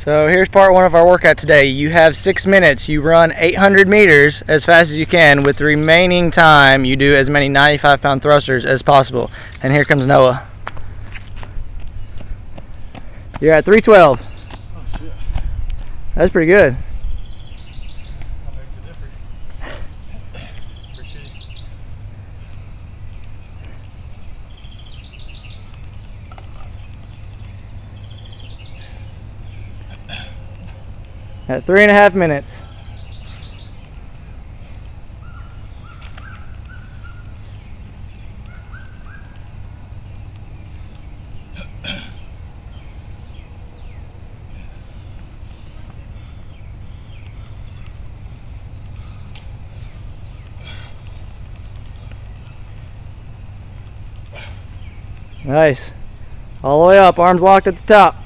So here's part one of our workout today. You have six minutes. You run 800 meters as fast as you can. With the remaining time, you do as many 95 pound thrusters as possible. And here comes Noah. You're at 312. Oh shit. That's pretty good. At three and a half minutes. Nice. All the way up, arms locked at the top.